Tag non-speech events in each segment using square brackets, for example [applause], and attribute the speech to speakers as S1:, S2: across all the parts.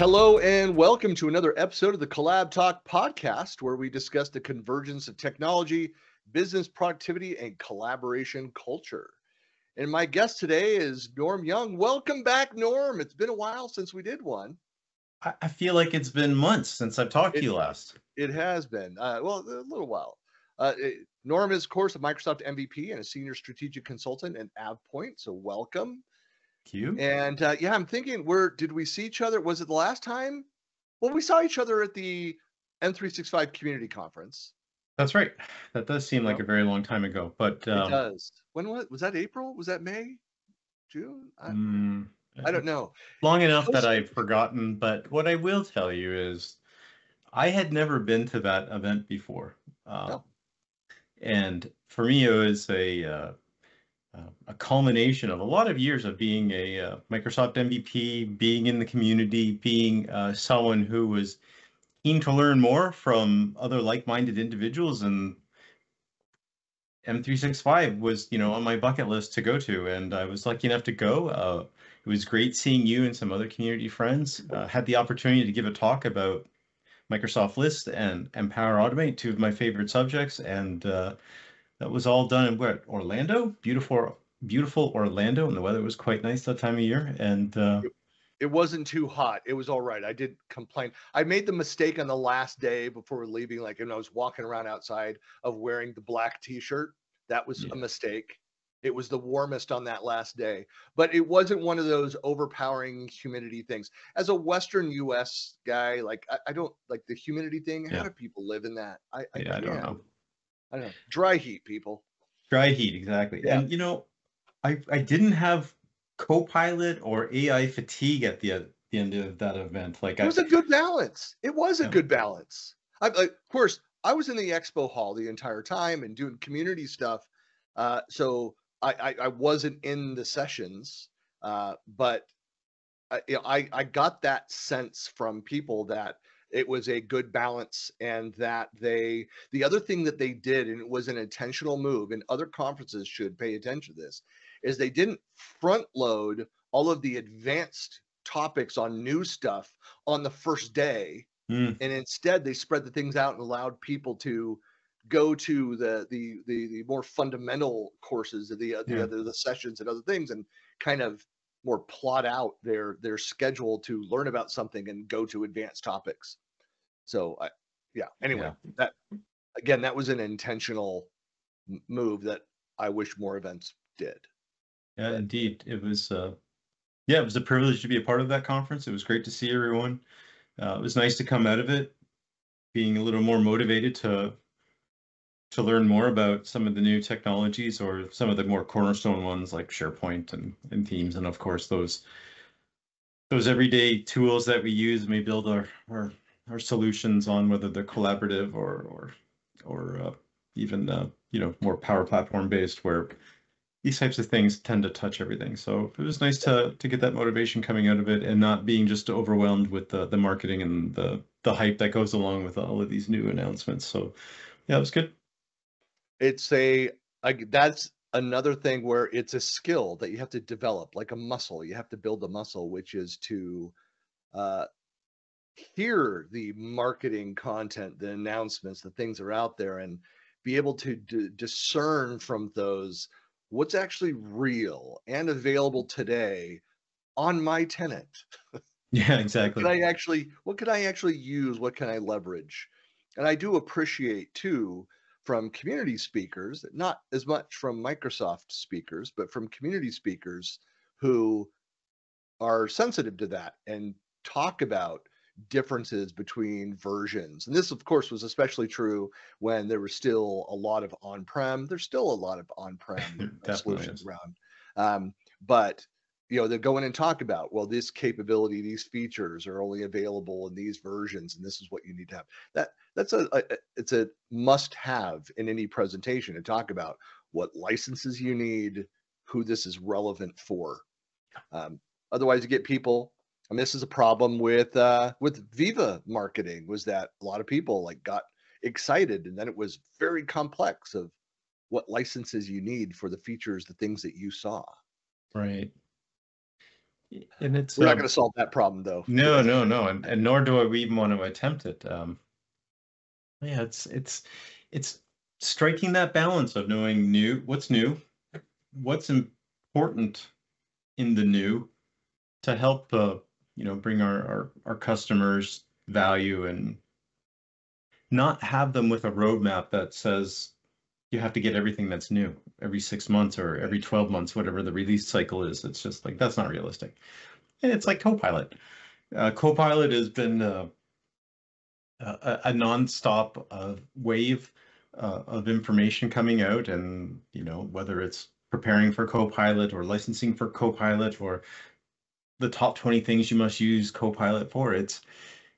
S1: Hello and welcome to another episode of the CollabTalk podcast, where we discuss the convergence of technology, business productivity, and collaboration culture. And my guest today is Norm Young. Welcome back, Norm. It's been a while since we did one.
S2: I feel like it's been months since I've talked
S1: It-
S2: to you last.
S1: It has been, uh, well, a little while. Uh, it- Norm is, of course, a Microsoft MVP and a senior strategic consultant at AvePoint. So welcome.
S2: Thank you.
S1: And uh, yeah, I'm thinking, where did we see each other? Was it the last time? Well, we saw each other at the M365 Community Conference.
S2: That's right. That does seem like a very long time ago, but
S1: It
S2: um,
S1: does. When was was that? April? Was that May? June? I,
S2: mm,
S1: I don't know.
S2: long enough that I've forgotten. But what I will tell you is, I had never been to that event before, uh,
S1: No.
S2: and for me, it was a uh, uh, a culmination of a lot of years of being a uh, Microsoft MVP, being in the community, being uh, someone who was keen to learn more from other like-minded individuals and M365 was, you know, on my bucket list to go to, and I was lucky enough to go. Uh, it was great seeing you and some other community friends. Uh, had the opportunity to give a talk about Microsoft List and Power Automate, two of my favorite subjects, and uh, that was all done in what Orlando, beautiful, beautiful Orlando, and the weather was quite nice that time of year. And uh,
S1: It wasn't too hot. It was all right. I did complain. I made the mistake on the last day before leaving, like, and I was walking around outside of wearing the black T-shirt. That was
S2: Yeah.
S1: a mistake. It was the warmest on that last day, but it wasn't one of those overpowering humidity things. As a Western U.S. guy, like I, I don't like the humidity thing. How
S2: Yeah.
S1: do people live in that? I, I,
S2: yeah, I don't know.
S1: I don't know. Dry heat, people.
S2: Dry heat, exactly.
S1: Yeah.
S2: And you know, I I didn't have Copilot or AI fatigue at the, at the end of that event. Like
S1: It was a good balance. It was a
S2: Yeah.
S1: good balance. I, I- of course, I was in the expo hall the entire time and doing community stuff. Uh, so I, I, I wasn't in the sessions, uh, but I, I, I got that sense from people that it was a good balance and that they, the other thing that they did, and it was an intentional move, and other conferences should pay attention to this, is they didn't front load all of the advanced topics on new stuff on the first day.
S2: Mm,
S1: and instead they spread the things out and allowed people to go to the the the, the more fundamental courses of the the
S2: Yeah.
S1: other the sessions and other things and kind of more plot out their their schedule to learn about something and go to advanced topics. So i yeah anyway that again that was an intentional move that i wish more events did
S2: yeah, indeed. It was uh yeah, it was a privilege to be a part of that conference. It was great to see everyone. Uh, it was nice to come out of it being a little more motivated to to learn more about some of the new technologies or some of the more cornerstone ones like SharePoint and, and Teams and of course those those everyday tools that we use may build our our, our solutions on whether they're collaborative or or or uh, even uh, you know more power platform based where these types of things tend to touch everything. So it was nice to to get that motivation coming out of it and not being just overwhelmed with the the marketing and the the hype that goes along with all of these new announcements. So yeah, it was good.
S1: it's a like that's another thing where it's a skill that you have to develop like a muscle you have to build a muscle which is to uh hear the marketing content the announcements the things that are out there and be able to d- discern from those what's actually real and available today on my tenant [laughs]
S2: Yeah,
S1: what
S2: exactly.
S1: could I actually what could I actually use? What can I leverage? And I do appreciate too from community speakers, not as much from Microsoft speakers, but from community speakers who are sensitive to that and talk about differences between versions. And this, of course, was especially true when there was still a lot of on-prem. There's still a lot of on-prem [laughs] uh, solutions
S2: is.
S1: around. Um, but you know, they go in and talk about, well, this capability, these features are only available in these versions, and this is what you need to have. That that's a, a a- it's a must-have in any presentation to talk about what licenses you need, who this is relevant for. Um, otherwise, you get people. And this is a problem with uh, with Viva marketing was that a lot of people like got excited, and then it was very complex of what licenses you need for the features, the things that you saw.
S2: Right. And it's
S1: We're not
S2: um,
S1: going to solve that problem though.
S2: No, no, no, and, and nor do I even want to attempt it. Um, yeah, it's it's it's striking that balance of knowing new, what's new, what's important in the new, to help uh, you know bring our, our our customers value and not have them with a roadmap that says you have to get everything that's new every six months or every 12 months, whatever the release cycle is. It's just like that's not realistic. And it's like Copilot. Uh, Copilot has been uh, a, a nonstop uh, wave uh, of information coming out, and you know whether it's preparing for Copilot or licensing for Copilot or the top 20 things you must use Copilot for. It's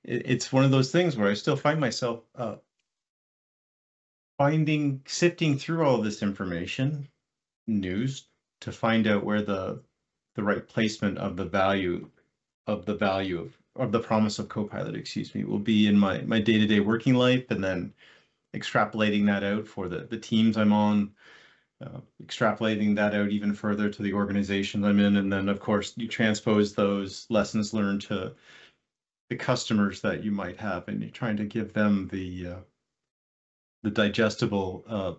S2: it's one of those things where I still find myself uh, finding sifting through all this information news to find out where the the right placement of the value of the value of of the promise of copilot excuse me will be in my my day-to-day working life and then extrapolating that out for the the teams i'm on uh, extrapolating that out even further to the organization i'm in and then of course you transpose those lessons learned to the customers that you might have and you're trying to give them the uh, the digestible uh,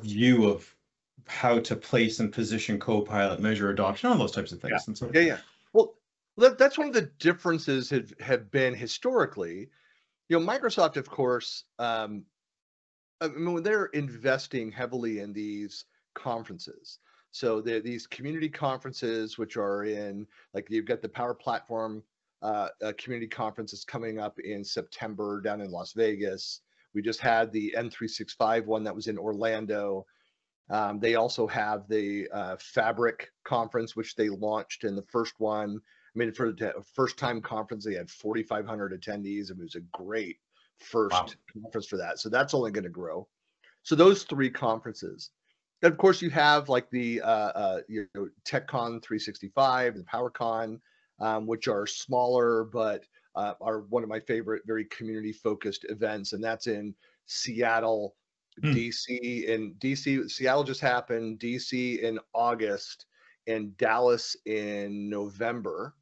S2: view of how to place and position Copilot, measure adoption, all those types of things.
S1: Yeah.
S2: And so,
S1: Yeah, yeah. Well, that, that's one of the differences have, have been historically. You know, Microsoft, of course, um, I mean, when they're investing heavily in these conferences. So these community conferences, which are in like you've got the Power Platform uh, uh, community conference coming up in September down in Las Vegas. We just had the M365 one that was in Orlando. Um, they also have the uh, Fabric conference, which they launched in the first one. I mean, for the first time conference, they had 4,500 attendees. and It was a great first
S2: Wow.
S1: conference for that. So that's only going to grow. So those three conferences. And of course, you have like the uh, uh, you know TechCon 365, the PowerCon, um, which are smaller but uh, are one of my favorite, very community focused events, and that's in Seattle,
S2: Hmm.
S1: DC. In DC, Seattle just happened. DC in August, and Dallas in November.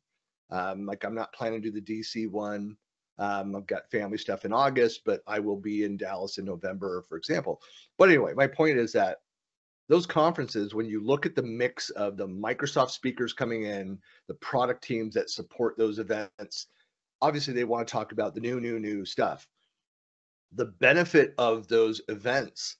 S1: Um, like I'm not planning to do the DC one. Um, I've got family stuff in August, but I will be in Dallas in November, for example. But anyway, my point is that those conferences, when you look at the mix of the Microsoft speakers coming in, the product teams that support those events, obviously they want to talk about the new, new, new stuff. The benefit of those events,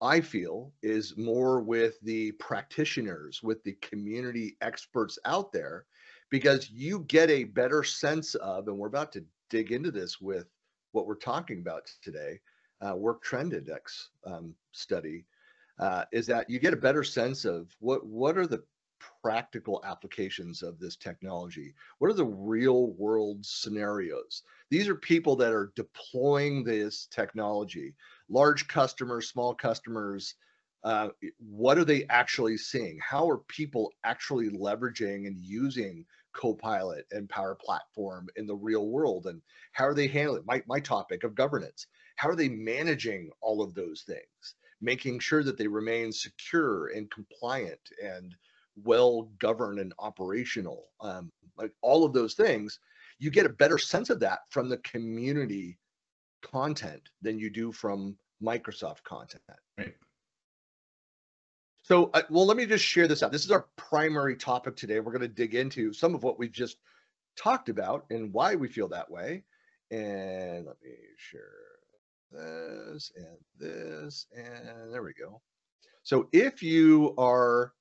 S1: I feel, is more with the practitioners, with the community experts out there, because you get a better sense of, and we're about to dig into this with what we're talking about today, uh, work trend index um, study uh, is that you get a better sense of what what are the practical applications of this technology? What are the real world scenarios? These are people that are deploying this technology. Large customers small customers uh, what are they actually seeing? How are people actually leveraging and using copilot and power platform in the real world and how are they handling my, my topic of governance how are they managing all of those things making sure that they remain secure and compliant and well governed and operational um, like all of those things you get a better sense of that from the community content than you do from microsoft content
S2: Right.
S1: So uh, well let me just share this out. This is our primary topic today. We're going to dig into some of what we've just talked about and why we feel that way. And let me share this and this and there we go. So if you are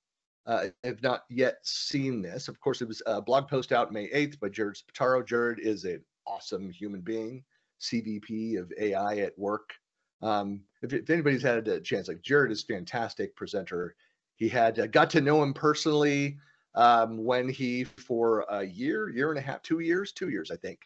S1: uh, have not yet seen this of course it was a blog post out may 8th by jared spataro jared is an awesome human being cvp of ai at work um, if, if anybody's had a chance like jared is fantastic presenter he had uh, got to know him personally um, when he for a year year and a half two years two years i think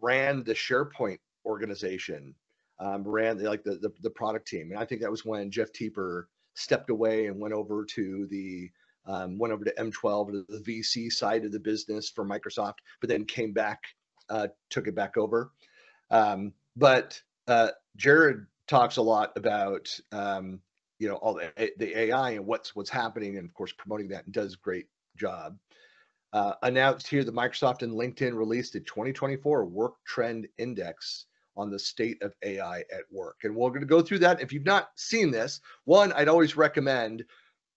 S1: ran the sharepoint organization um, ran the, like the, the the product team, and I think that was when Jeff Teeper stepped away and went over to the um, went over to M12 to the VC side of the business for Microsoft, but then came back, uh, took it back over. Um, but uh, Jared talks a lot about um, you know all the, the AI and what's what's happening, and of course promoting that and does great job. Uh, announced here that Microsoft and LinkedIn released a 2024 Work Trend Index on the state of AI at work, and we're going to go through that. If you've not seen this, one I'd always recommend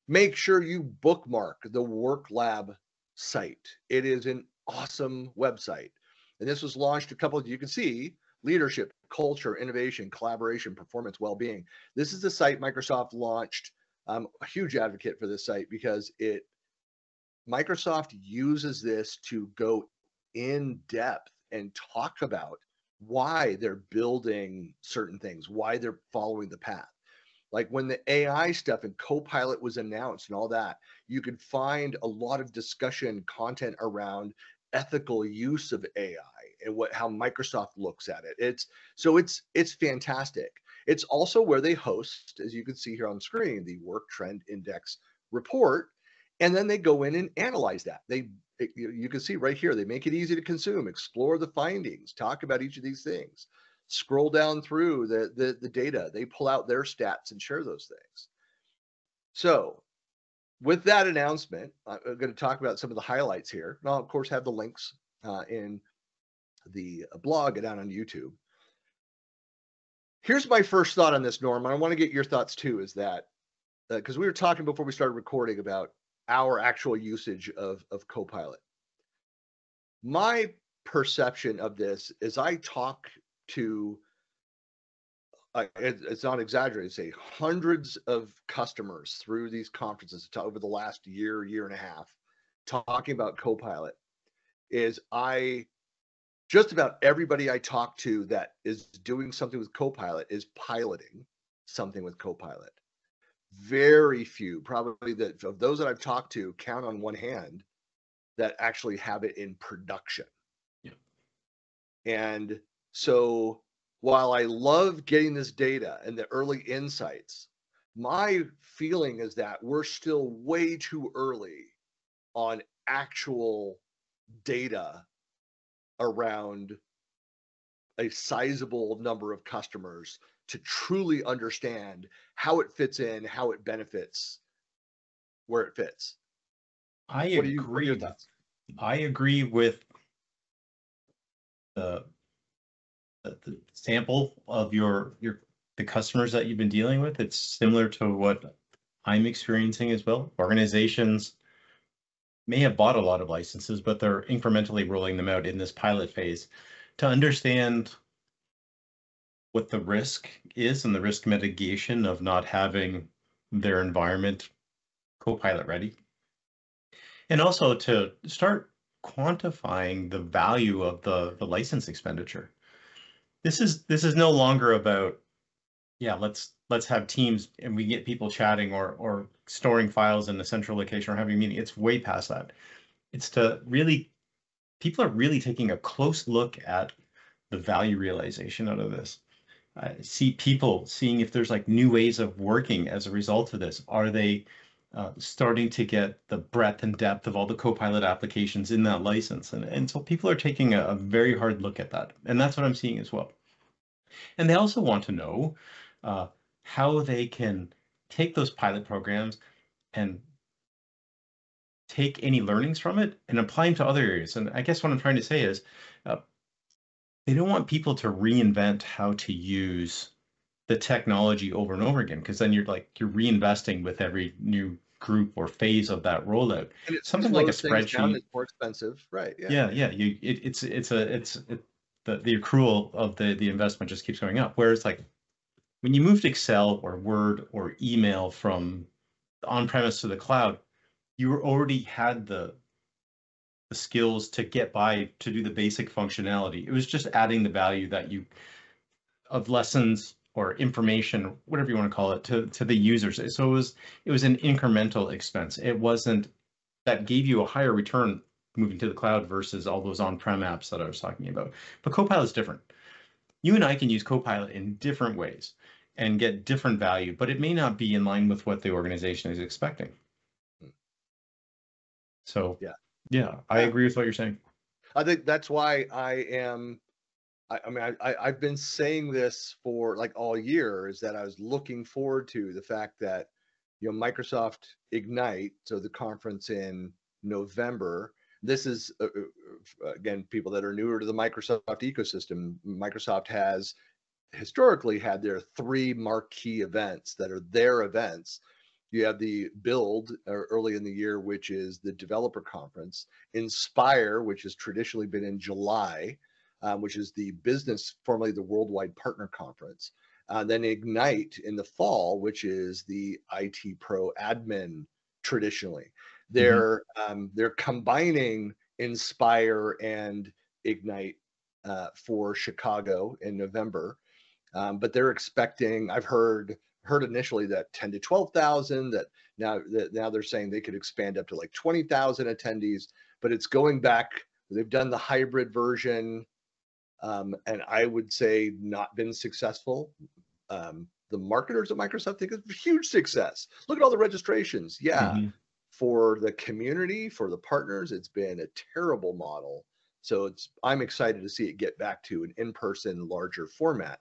S1: make sure you bookmark the Work Lab site. It is an awesome website, and this was launched a couple. Of, you can see leadership, culture, innovation, collaboration, performance, well-being. This is the site Microsoft launched. I'm a huge advocate for this site because it Microsoft uses this to go in depth and talk about why they're building certain things, why they're following the path. Like when the AI stuff and Copilot was announced and all that, you could find a lot of discussion content around ethical use of AI and what how Microsoft looks at it. It's so it's it's fantastic. It's also where they host, as you can see here on screen, the Work Trend Index report, and then they go in and analyze that. They you can see right here they make it easy to consume, explore the findings, talk about each of these things, scroll down through the the, the data. They pull out their stats and share those things. So with that announcement, I'm going to talk about some of the highlights here. And I'll, of course, have the links uh, in the blog down on YouTube. Here's my first thought on this, Norm. I want to get your thoughts too. Is that because uh, we were talking before we started recording about our actual usage of of Copilot. My perception of this is I talk to it, it's not exaggerated to say hundreds of customers through these conferences over the last year year and a half talking about copilot is i just about everybody I talk to that is doing something with Copilot is piloting something with Copilot. Very few, probably that of those that I've talked to, count on one hand that actually have it in production. Yeah. And so while I love getting this data and the early insights, my feeling is that we're still way too early on actual data around a sizable number of customers to truly understand how it fits in, how it benefits, where it fits.
S2: I what agree. You, I agree with the, the, the sample of your your the customers that you've been dealing with. It's similar to what I'm experiencing as well. Organizations may have bought a lot of licenses, but they're incrementally rolling them out in this pilot phase to understand what the risk is and the risk mitigation of not having their environment co-pilot ready. And also to start quantifying the value of the, the license expenditure. This is this is no longer about, yeah, let's let's have teams and we get people chatting or or storing files in a central location or having a meeting. It's way past that. It's to really people are really taking a close look at the value realization out of this. I see people seeing if there's like new ways of working as a result of this. Are they uh, starting to get the breadth and depth of all the Copilot applications in that license? And, and so people are taking a, a very hard look at that. And that's what I'm seeing as well. And they also want to know uh, how they can take those pilot programs and take any learnings from it and apply them to other areas. And I guess what I'm trying to say is uh, they don't want people to reinvent how to use the technology over and over again because then you're like you're reinvesting with every new group or phase of that rollout.
S1: And it's something like a spreadsheet. It's more expensive, right?
S2: Yeah, yeah, yeah. You, it, it's it's a it's it, the the accrual of the the investment just keeps going up. Whereas like when you moved Excel or Word or email from on-premise to the cloud, you already had the the skills to get by to do the basic functionality. It was just adding the value that you of lessons or information, whatever you want to call it, to to the users. So it was it was an incremental expense. It wasn't that gave you a higher return moving to the cloud versus all those on-prem apps that I was talking about. But Copilot is different. You and I can use Copilot in different ways. and get different value, but it may not be in line with what the organization is expecting. So,
S1: Yeah.
S2: yeah, I agree with what you're saying.
S1: I think that's why I am. I, I mean, I, I I've been saying this for like all year is that I was looking forward to the fact that you know Microsoft Ignite, so the conference in November. This is uh, uh, again people that are newer to the Microsoft ecosystem. Microsoft has historically had their three marquee events that are their events. You have the Build uh, early in the year, which is the developer conference. Inspire, which has traditionally been in July, um, which is the business, formerly the Worldwide Partner Conference. Uh, then Ignite in the fall, which is the IT Pro Admin traditionally. They're um, they're combining Inspire and Ignite uh, for Chicago in November, um, but they're expecting. I've heard heard initially that 10 to 12,000. That now that now they're saying they could expand up to like 20,000 attendees. But it's going back. They've done the hybrid version, um, and I would say not been successful. Um, the marketers at Microsoft think it's a huge success. Look at all the registrations. Yeah,
S2: Mhm.
S1: For the community, for the partners, it's been a terrible model. So it's I'm excited to see it get back to an in-person larger format.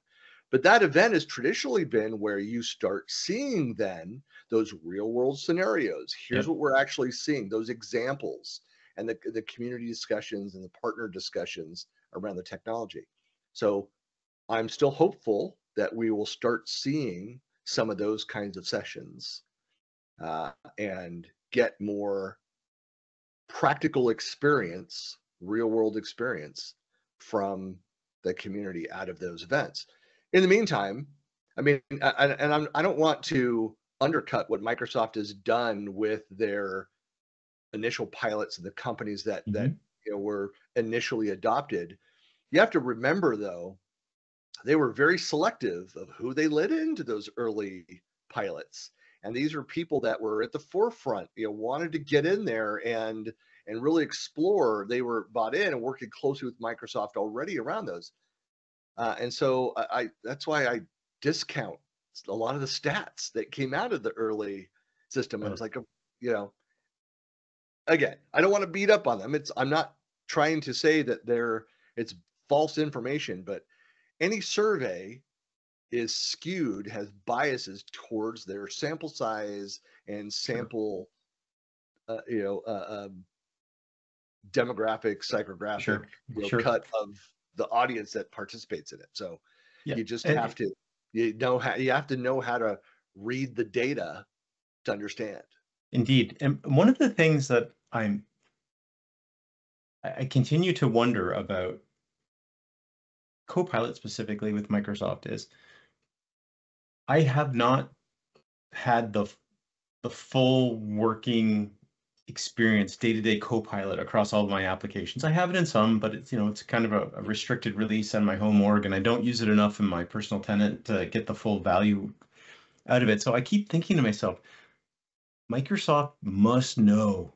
S1: But that event has traditionally been where you start seeing then those real world scenarios. Here's
S2: Yep.
S1: what we're actually seeing, those examples and the, the community discussions and the partner discussions around the technology. So I'm still hopeful that we will start seeing some of those kinds of sessions uh, and get more practical experience, real world experience from the community out of those events. In the meantime, I mean, a- and, I'm, I don't want to undercut what Microsoft has done with their initial pilots and the companies that mm-hmm. that you know were initially adopted. You have to remember though, they were very selective of who they let into those early pilots and these are people that were at the forefront you know wanted to get in there and and really explore. They were bought in and working closely with microsoft already around those. Uh, and so I, I that's why i discount a lot of the stats that came out of the early system. I was like you know again i don't want to beat up on them. It's i'm not trying to say that they're it's false information but any survey is skewed has biases towards their sample size and sample uh, you know uh, um, demographic psychographic
S2: Sure,
S1: you know,
S2: sure.
S1: cut of the audience that participates in it. So
S2: Yeah,
S1: you just
S2: and-
S1: have to you know how you have to know how to read the data to understand.
S2: Indeed. And one of the things that I'm I continue to wonder about Copilot specifically with Microsoft is I have not had the the full working experience day-to-day Copilot across all of my applications. I have it in some, but it's you know it's kind of a, a restricted release on my home org, and I don't use it enough in my personal tenant to get the full value out of it. So I keep thinking to myself, Microsoft must know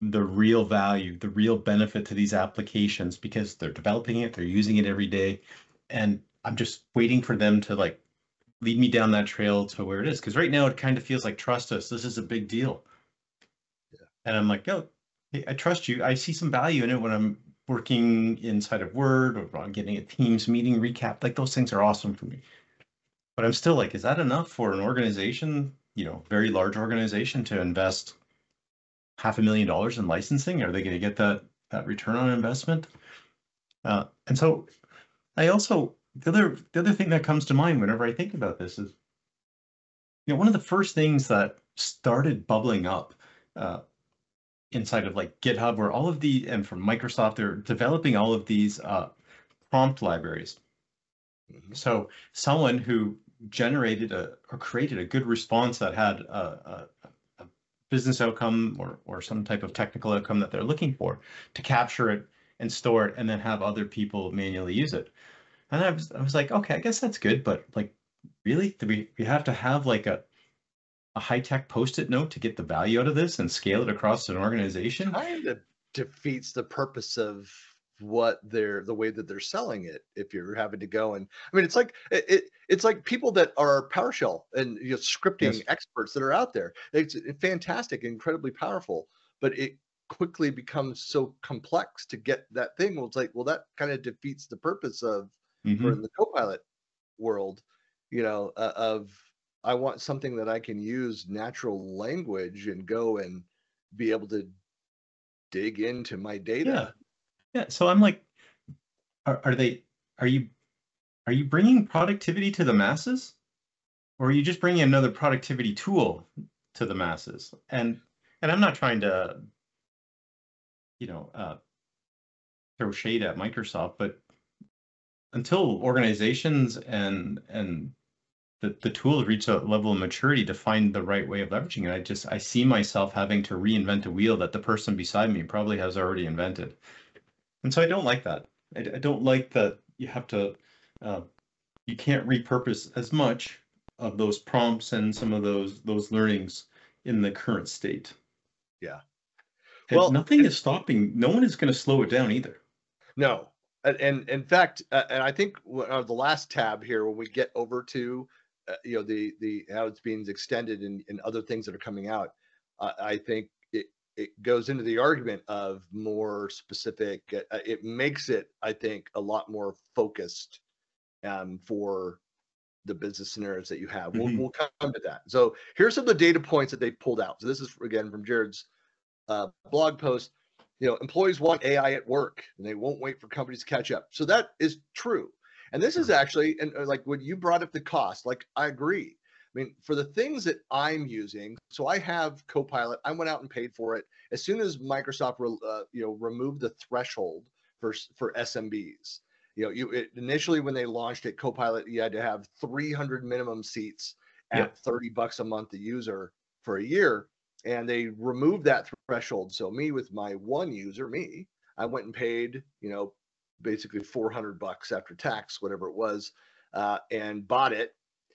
S2: the real value, the real benefit to these applications because they're developing it, they're using it every day. And I'm just waiting for them to like lead me down that trail to where it is. Because right now it kind of feels like trust us. This is a big deal.
S1: Yeah.
S2: And I'm like, oh, hey, I trust you. I see some value in it when I'm working inside of Word or I'm getting a Teams meeting recap. Like those things are awesome for me. But I'm still like, is that enough for an organization, you know, very large organization to invest half a million dollars in licensing? Are they going to get that that return on investment? Uh, and so, I also the other the other thing that comes to mind whenever I think about this is, you know, one of the first things that started bubbling up uh, inside of like GitHub, where all of the and from Microsoft, they're developing all of these uh, prompt libraries.
S1: Mhm.
S2: So someone who generated a or created a good response that had a, a, a business outcome or or some type of technical outcome that they're looking for to capture it and store it and then have other people manually use it. And I was I was like, okay, I guess that's good, but like really? Do we we have to have like a a high-tech post-it note to get the value out of this and scale it across an organization?
S1: kind of defeats the purpose of what they're the way that they're selling it if you're having to go and i mean it's like it, it it's like people that are powershell and you know scripting
S2: Yes.
S1: experts that are out there it's fantastic incredibly powerful but it quickly becomes so complex to get that thing well it's like well that kind of defeats the purpose of
S2: Mhm.
S1: for in the copilot world you know uh, of i want something that i can use natural language and go and be able to dig into my data
S2: Yeah. Yeah. So I'm like, are, are they, are you, are you bringing productivity to the masses? Or are you just bringing another productivity tool to the masses? And, and I'm not trying to, you know, uh, throw shade at Microsoft, but until organizations and, and the, the tool reach a level of maturity to find the right way of leveraging it, I just, I see myself having to reinvent a wheel that the person beside me probably has already invented. And so I don't like that. I, I don't like that you have to, uh, you can't repurpose as much of those prompts and some of those those learnings in the current state.
S1: Yeah.
S2: And
S1: Well,
S2: nothing is stopping. No one is going to slow it down either.
S1: No, and, and in fact, uh, and I think uh, the last tab here, when we get over to, uh, you know, the the how it's being extended and, and other things that are coming out, uh, I think it it goes into the argument of more specific. Uh, it makes it, I think, a lot more focused um, for the business scenarios that you have.
S2: Mhm.
S1: We'll, we'll come to that. So here's some of the data points that they pulled out. So this is again from Jared's uh, blog post you know employees want ai at work and they won't wait for companies to catch up. So that is true. And this is actually and uh, like when you brought up the cost like i agree. I mean for the things that i'm using so i have copilot. I went out and paid for it. As soon as microsoft re, uh, you know removed the threshold for for smbs you know you it, initially when they launched it copilot you had to have 300 minimum seats at
S2: Yep.
S1: 30 bucks a month a user for a year and they removed that threshold. So me with my one user, me, I went and paid, you know, basically 400 bucks after tax, whatever it was, uh, and bought it.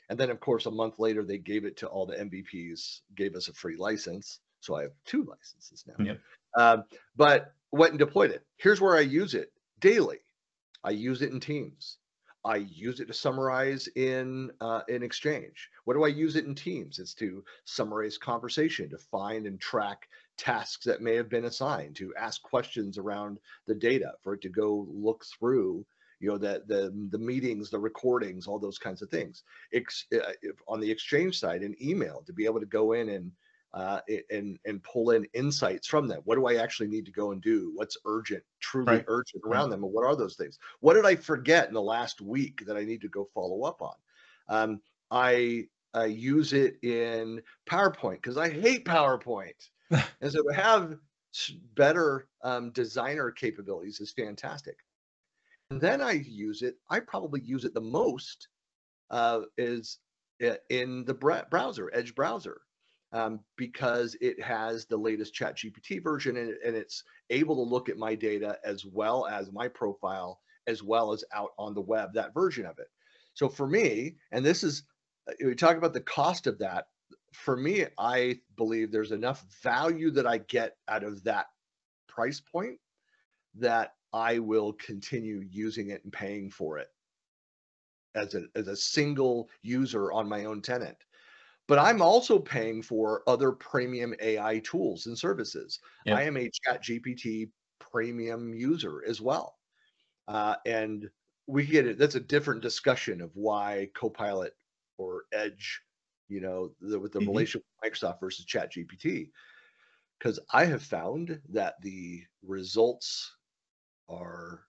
S1: And then, of course, a month later, they gave it to all the MVPs, gave us a free license. So I have two licenses now.
S2: Yep.
S1: Um, but went and deployed it. Here's where I use it daily. I use it in Teams. I use it to summarize in uh, in Exchange. What do I use it in Teams? It's to summarize conversation, to find and track tasks that may have been assigned, to ask questions around the data, for it to go look through, you know, the the the meetings, the recordings, all those kinds of things. Ex- uh, on the Exchange side, an email to be able to go in and uh, and and pull in insights from them. What do I actually need to go and do? What's urgent, truly
S2: Right.
S1: urgent around them, and what are those things? What did I forget in the last week that I need to go follow up on? Um, I I use it in PowerPoint because I hate PowerPoint, [laughs] and so to have better um, designer capabilities is fantastic. And then I use it. I probably use it the most uh, is in the browser, Edge browser, um, because it has the latest Chat GPT version and, and it's able to look at my data as well as my profile, as well as out on the web, that version of it. So for me, and this is, uh, we talk about the cost of that. For me, I believe there's enough value that I get out of that price point that I will continue using it and paying for it as a as a single user on my own tenant. But I'm also paying for other premium AI tools and services.
S2: Yeah.
S1: I am a Chat GPT premium user as well. Uh, and we get it. That's a different discussion of why Copilot or Edge, you know, the, with the
S2: Mhm.
S1: relationship with Microsoft versus Chat GPT. Because I have found that the results are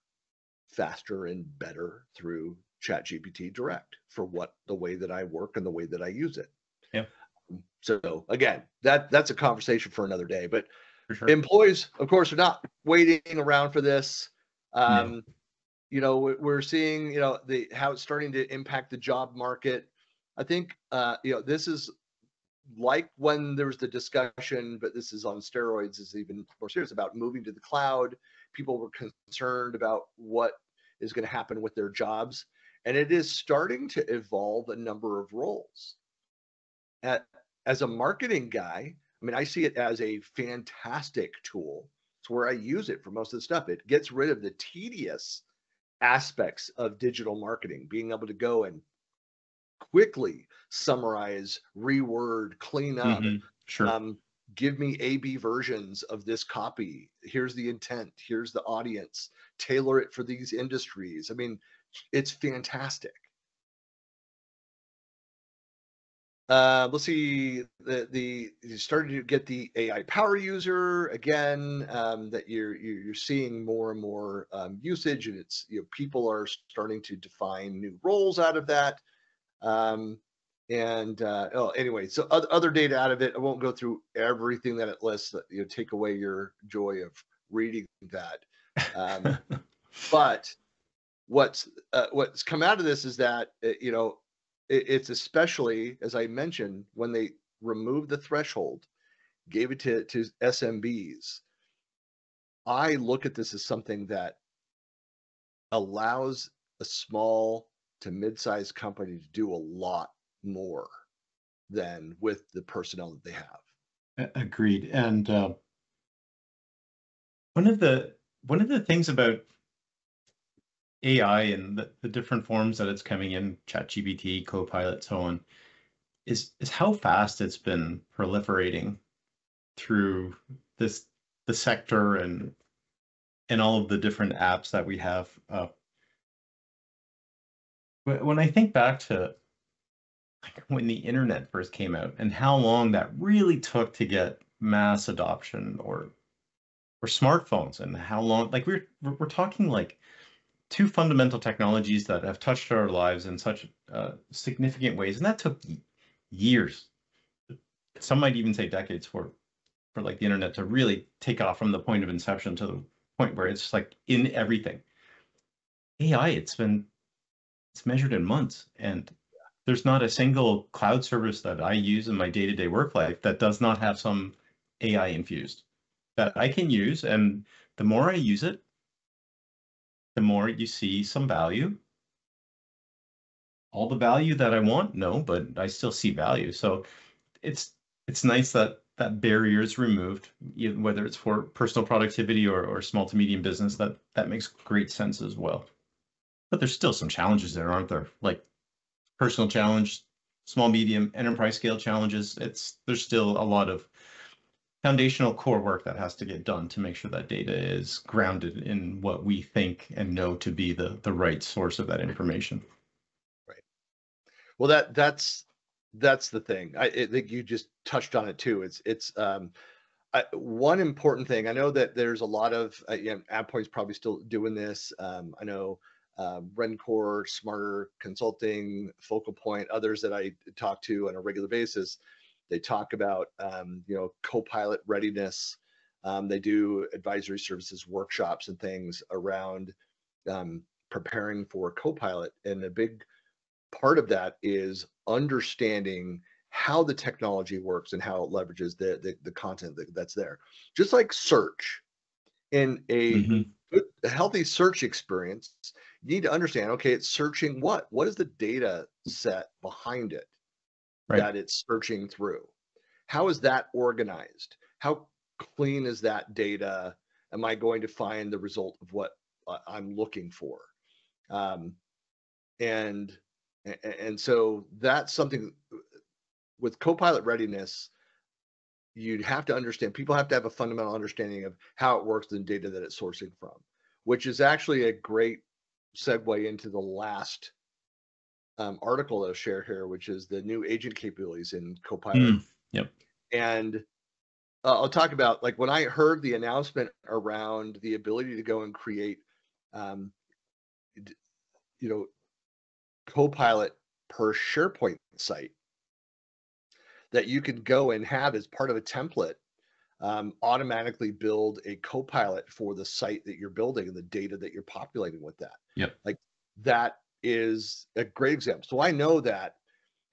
S1: faster and better through ChatGPT Direct for what the way that I work and the way that I use it.
S2: Yeah.
S1: So again, that that's a conversation for another day. But
S2: sure.
S1: employees, of course, are not waiting around for this.
S2: No.
S1: Um, You know, we- we're seeing, you know, the how it's starting to impact the job market. I think, uh, you know, this is like when there was the discussion, but this is on steroids, is even more serious about moving to the cloud. People were concerned about what is going to happen with their jobs, and it is starting to evolve a number of roles. At, as a marketing guy, I mean, I see it as a fantastic tool. It's where I use it for most of the stuff. It gets rid of the tedious aspects of digital marketing, being able to go and quickly summarize, reword, clean up,
S2: Mhm. Sure.
S1: um, give me A B versions of this copy. Here's the intent, here's the audience, tailor it for these industries. I mean, it's fantastic. Uh, let's see the the you started to get the AI power user again um, that you're you're seeing more and more um, usage and it's you know people are starting to define new roles out of that. Um, and uh, oh anyway so other, other data out of it I won't go through everything that it lists that you know take away your joy of reading that. Um, [laughs] but what's uh, what's come out of this is that uh, you know it's especially as I mentioned when they removed the threshold, gave it to to SMBs. I look at this as something that allows a small to mid-sized company to do a lot more than with the personnel that they have.
S2: Agreed. And uh, one of the one of the things about AI and the, the different forms that it's coming in, ChatGPT, Copilot, so on, is is how fast it's been proliferating through this the sector and and all of the different apps that we have. Uh, when I think back to when the internet first came out and how long that really took to get mass adoption or or smartphones and how long like we're we're talking like two fundamental technologies that have touched our lives in such uh, significant ways and that took years. Some might even say decades for for like the internet to really take off from the point of inception to the point where it's like in everything. Ai it's been it's measured in months and there's not a single cloud service that i use in my day-to-day work life that does not have some ai infused that i can use and the more i use it the more you see some value. All the value that i want no but i still see value. So it's it's nice that that barrier is removed whether it's for personal productivity or, or small to medium business that that makes great sense as well. But there's still some challenges there aren't there? Like personal challenge small medium enterprise scale challenges it's there's still a lot of foundational core work that has to get done to make sure that data is grounded in what we think and know to be the the right source of that information right
S1: Well, that that's that's the thing. I, I think you just touched on it too. It's it's um, I, one important thing. I know that there's a lot of uh, you know, AvePoint's probably still doing this. Um, I know um, Rencore, Smarter Consulting, Focal Point, others that I talk to on a regular basis. They talk about um, you know co-pilot readiness. Um, they do advisory services workshops and things around um, preparing for co-pilot, and a big part of that is understanding how the technology works and how it leverages the the, the content that, that's there. Just like search. In a,
S2: Mhm.
S1: good, a healthy search experience you need to understand okay it's searching what? What is the data set behind it
S2: Right.
S1: that it's searching through. How is that organized? How clean is that data? Am i going to find the result of what uh, i'm looking for? Um, and and so that's something with copilot readiness you'd have to understand people have to have a fundamental understanding of how it works and data that it's sourcing from which is actually a great segue into the last um, article i'll share here which is the new agent capabilities in copilot
S2: Mm, yep.
S1: and uh, i'll talk about like when i heard the announcement around the ability to go and create um, you know Copilot per SharePoint site that you can go and have as part of a template um, automatically build a Copilot for the site that you're building and the data that you're populating with that.
S2: Yep.
S1: Like that is a great example. So I know that,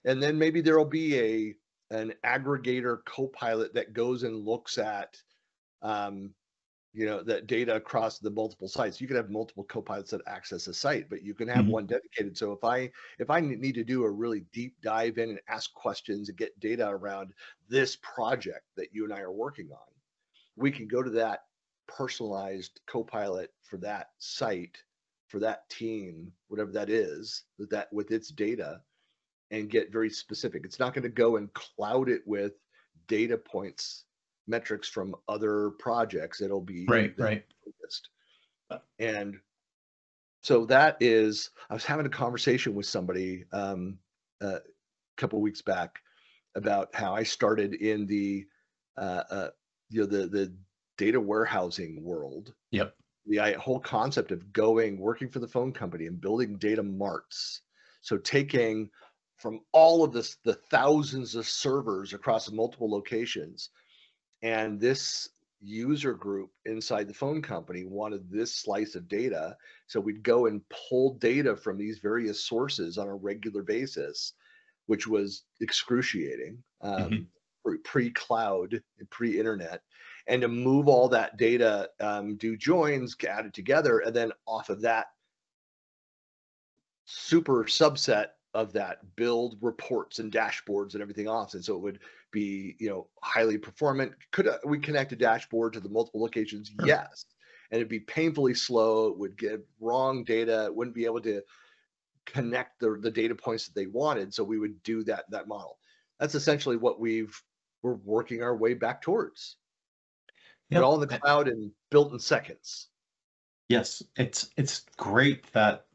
S1: and then maybe there will be a an aggregator Copilot that goes and looks at um, you know that data across the multiple sites you can have multiple copilots that access a site but you can have
S2: Mhm.
S1: one dedicated so if i if i need to do a really deep dive in and ask questions and get data around this project that you and i are working on we can go to that personalized copilot for that site for that team whatever that is with that with its data and get very specific. It's not going to go and cloud it with data points metrics from other projects. It'll be
S2: right right.
S1: focused. And so that is i was having a conversation with somebody um, a couple weeks back about how i started in the uh, uh, you know the the data warehousing world.
S2: Yep
S1: the whole concept of going working for the phone company and building data marts so taking from all of this the thousands of servers across multiple locations and this user group inside the phone company wanted this slice of data. So we'd go and pull data from these various sources on a regular basis, which was excruciating um, mm-hmm. pre cloud, pre internet. And to move all that data, um, do joins, add it together, and then off of that super subset of that build reports and dashboards and everything off. And so it would be you know highly performant. Could uh, we connect a dashboard to the multiple locations? Sure. yes. And it'd be painfully slow. It would get wrong data. It wouldn't be able to connect the, the data points that they wanted. So we would do that that model. That's essentially what we've we're working our way back towards yep. all in the cloud and built in seconds
S2: yes it's it's great that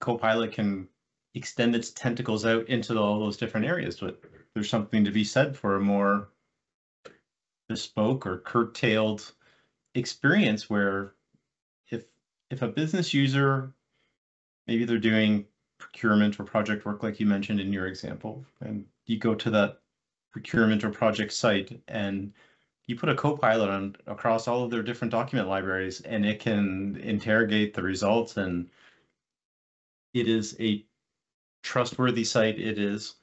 S2: copilot can extend its tentacles out into all those different areas. But there's something to be said for a more bespoke or curtailed experience where if if a business user maybe they're doing procurement or project work like you mentioned in your example and you go to that procurement or project site and you put a copilot on across all of their different document libraries and it can interrogate the results and it is a trustworthy site. It is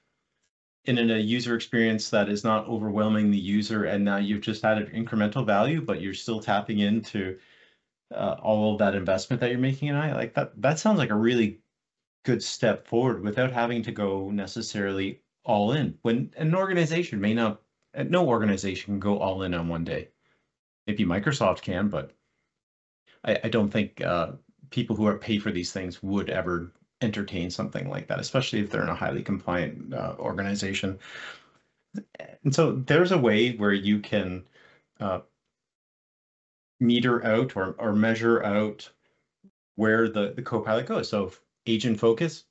S2: in a user experience that is not overwhelming the user and now you've just added incremental value but you're still tapping into uh, all of that investment that you're making and i like that that sounds like a really good step forward without having to go necessarily all in when an organization may not no organization can go all in on one day maybe microsoft can but i, I don't think uh, people who are pay for these things would ever entertain something like that, especially if they're in a highly compliant uh, organization. And so there's a way where you can uh, meter out or, or measure out where the, the copilot goes. So agent focus,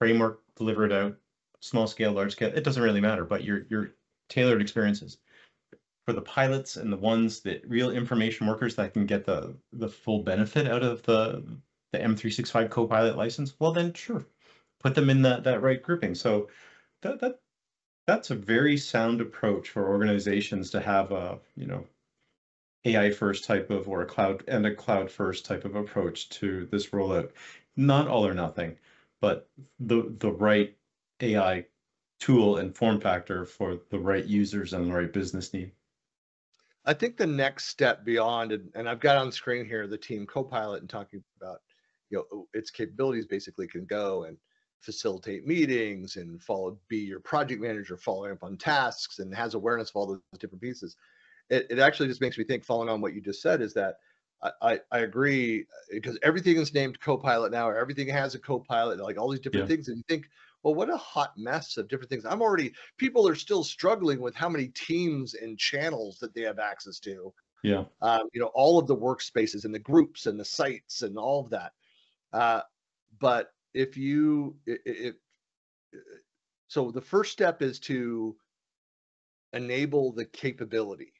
S2: framework delivered out, small scale, large scale, it doesn't really matter, but your your tailored experiences for the pilots and the ones that real information workers that can get the the full benefit out of the the M365 Copilot license, well then sure, put them in that that right grouping. So that that that's a very sound approach for organizations to have a you know AI first type of or a cloud and a cloud first type of approach to this rollout. Not all or nothing, but the the right AI tool and form factor for the right users and the right business need.
S1: I think the next step beyond, and, and I've got on screen here the team Copilot and talking about you know oh, its capabilities basically can go and facilitate meetings and follow be your project manager following up on tasks and has awareness of all those different pieces it, it actually just makes me think following on what you just said is that I, I, I agree uh, because everything is named co-pilot now everything has a co-pilot like all these different yeah. things and you think well what a hot mess of different things. I'm already people are still struggling with how many teams and channels that they have access to
S2: yeah.
S1: um, you know all of the workspaces and the groups and the sites and all of that. Uh, but if you, if, so the first step is to enable the capability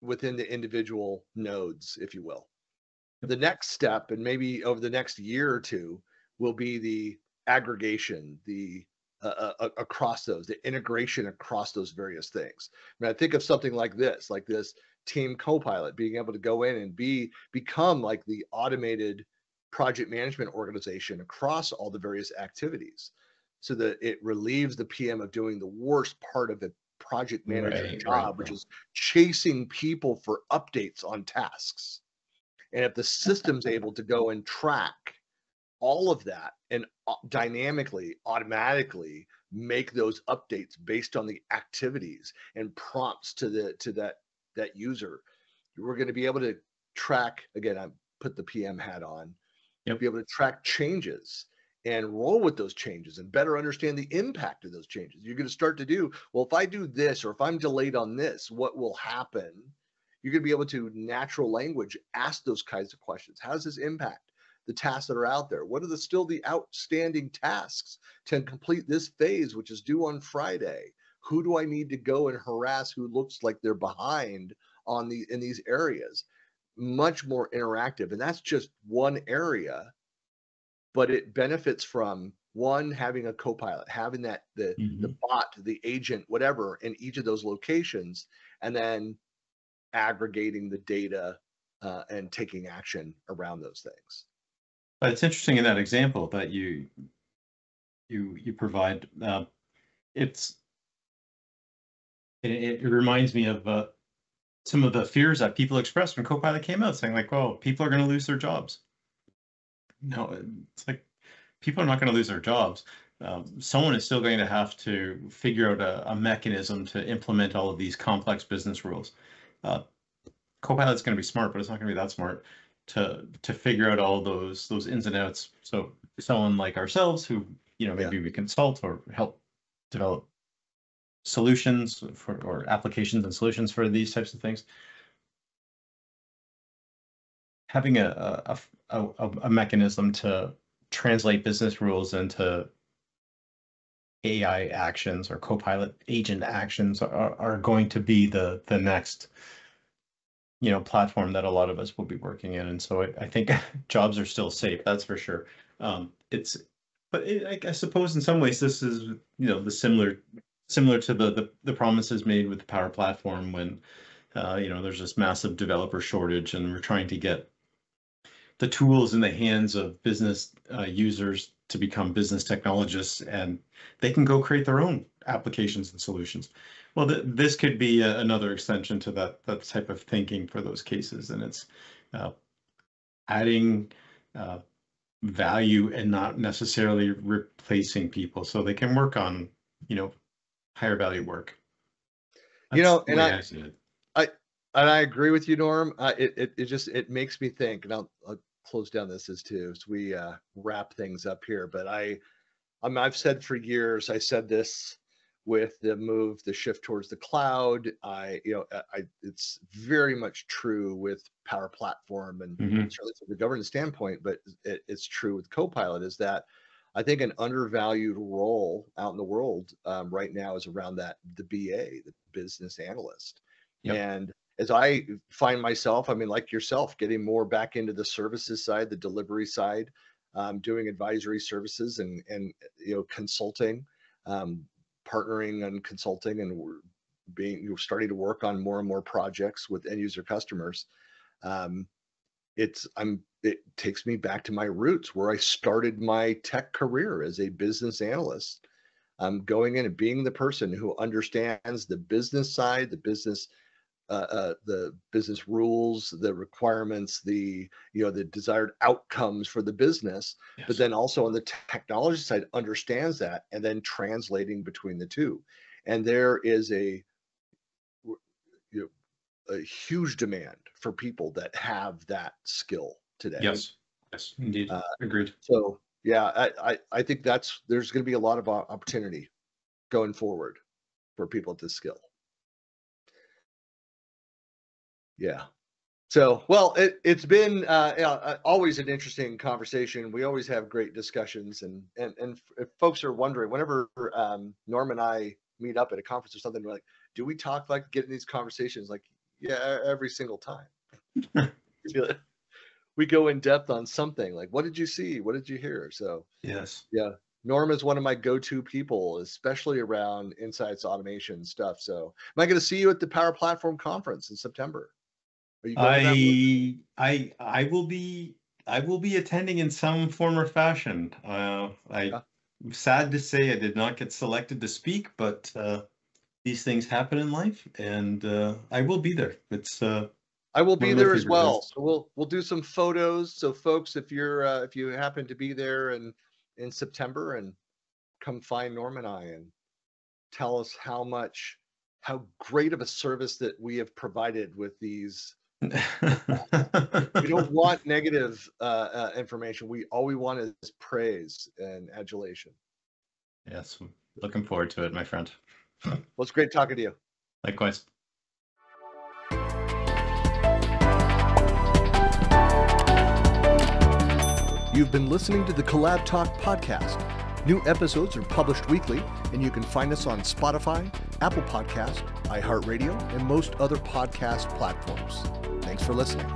S1: within the individual nodes, if you will. The next step, and maybe over the next year or two, will be the aggregation, the uh, uh, across those, the integration across those various things. I mean, I think of something like this, like this team co-pilot being able to go in and be become like the automated project management organization across all the various activities so that it relieves the PM of doing the worst part of the project manager right, job, right, which is chasing people for updates on tasks. And if the system's able to go and track all of that and uh, dynamically, automatically make those updates based on the activities and prompts to the to that that user, we're going to be able to track again. I put the PM hat on.
S2: Yep.
S1: Be able to track changes and roll with those changes and better understand the impact of those changes. You're going to start to do well. If I do this, or if I'm delayed on this, what will happen? You're going to be able to natural language ask those kinds of questions. How does this impact the tasks that are out there? What are the still the outstanding tasks to complete this phase, which is due on Friday? Who do I need to go and harass who looks like they're behind on the in these areas? Much more interactive, and that's just one area, but it benefits from one having a co-pilot, having that the the
S2: Mhm.
S1: bot, the agent, whatever, in each of those locations, and then aggregating the data uh, and taking action around those things.
S2: But it's interesting in that example that you you you provide. Uh, it's it, it reminds me of uh, some of the fears that people expressed when Copilot came out, saying like, "Oh, people are going to lose their jobs." No, it's like people are not going to lose their jobs. Um, someone is still going to have to figure out a, a mechanism to implement all of these complex business rules. Uh, Copilot's going to be smart, but it's not going to be that smart to to figure out all those those ins and outs. So someone like ourselves, who you know
S1: Yeah.
S2: maybe we consult or help develop solutions for or applications and solutions for these types of things, having a a, a, a, a mechanism to translate business rules into AI actions or Copilot agent actions are, are going to be the the next you know platform that a lot of us will be working in. And so i, I think [laughs] jobs are still safe that's for sure. Um it's but it, I, I suppose in some ways this is you know the similar similar to the the, the promises made with the power platform when uh, you know there's this massive developer shortage and we're trying to get the tools in the hands of business uh, users to become business technologists and they can go create their own applications and solutions well, th- this could be a, another extension to that that type of thinking for those cases, and it's uh, adding uh, value and not necessarily replacing people, so they can work on you know higher value work.
S1: You know, and I-
S2: see it.
S1: And I agree with you, Norm. Uh, it, it it just it makes me think, and I'll, I'll close down this as too, as we uh, wrap things up here. But I, I mean, I've said for years, I said this with the move, the shift towards the cloud. I, you know, I, it's very much true with Power Platform and
S2: Mhm.
S1: certainly from the governance standpoint, but it, it's true with Copilot is that I think an undervalued role out in the world um, right now is around that the BA, the business analyst.
S2: Yep.
S1: And as I find myself, I mean, like yourself, getting more back into the services side, the delivery side, um, doing advisory services and and you know consulting, um, partnering and consulting, and we're being you're starting to work on more and more projects with end user customers. Um, it's I'm it takes me back to my roots where I started my tech career as a business analyst. Um, going in and being the person who understands the business side, the business uh, uh, the business rules, the requirements, the you know the desired outcomes for the business, but then also on the technology side understands that and then translating between the two. And there is a you know, a huge demand for people that have that skill today.
S2: yes, yes, indeed,
S1: Uh,
S2: agreed.
S1: So yeah, I I, I think that's there's going to be a lot of opportunity going forward for people with this skill. Yeah. So, well, it, it's been uh, uh, always an interesting conversation. We always have great discussions, and and and if folks are wondering, whenever um, Norm and I meet up at a conference or something, we're like, do we talk like getting these conversations? Like, yeah, every single time. We feel it. we go in depth on something. Like, what did you see? What did you hear? So,
S2: Yes. Yeah.
S1: Norm is one of my go-to people, especially around insights automation stuff. So, am I going to see you at the Power Platform Conference in September? Are you going?
S2: I I I will be I will be attending in some form or fashion. Uh, I
S1: Yeah.
S2: am sad to say I did not get selected to speak, but uh, these things happen in life, and uh, I will be there. It's uh,
S1: I will be there as well.
S2: events.
S1: So we'll we'll do some photos. So folks, if you're uh, if you happen to be there in in September and come find Norm and I and tell us how much how great of a service that we have provided with these
S3: we don't [laughs] want negative uh, uh, information. We all we want is praise and adulation.
S2: Yes, looking forward to it, my friend. [laughs]
S3: Well, it's great talking to you.
S2: Likewise.
S1: You've been listening to the CollabTalk podcast. New episodes are published weekly, and you can find us on Spotify, Apple Podcast, iHeartRadio, and most other podcast platforms. Thanks for listening.